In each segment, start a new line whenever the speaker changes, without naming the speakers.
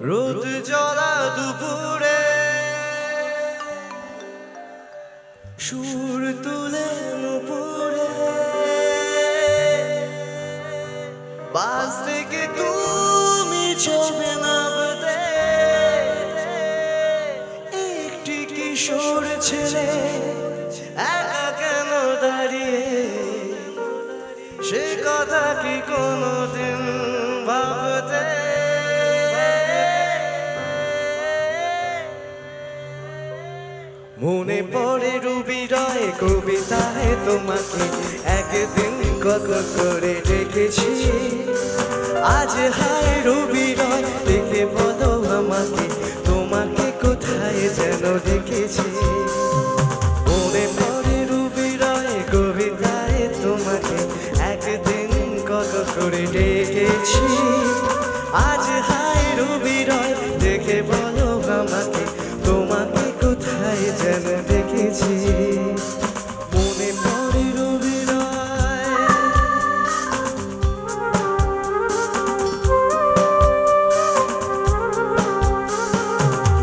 রোদ জলা দুপুরে। সুর তুলে নুপুরে। বাস থেকে তুমি চলবে নামতে। একটি কিশোর ছেলে একা কেন দাঁড়িয়ে? সে কথা কি কোনোদিন ভাবতে মনে পড়ে রুবি রয় কবিতায় তোমাকে। একদিন কত করে ডেকেছি আজ হায় রুবি রয়, দেখে বলো আমাকে, তোমাকে কোথায় যেন দেখেছি। মনে পড়ে রুবি রয়, কবিতায় তোমাকে, একদিন কত করে ডেকেছি আজ হায় রুবি রয়, দেখে বলো যেন দেখেছি। মনে পড়ে রবি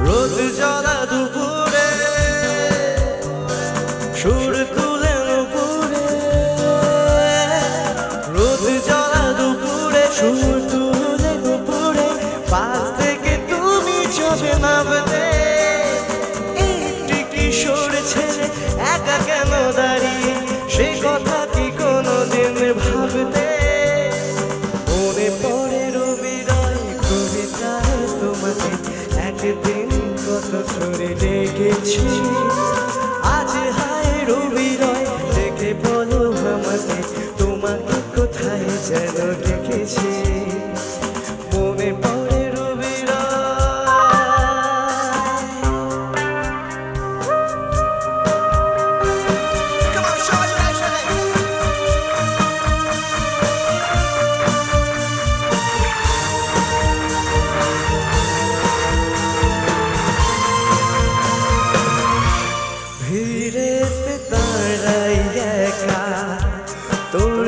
রোদ জ্বলা দুপুরে, সুর তুলে নুপুরে। রোদ জ্বলা দুপুরে, সুর তুলে নুপুরে। পাশ থেকে তুমি চলে নামতে কত ধরে ডেকেছি আজ হায় রবি দেখে বলো আমাকে তোমাকে কোথায় যেন দেখেছি।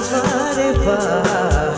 पार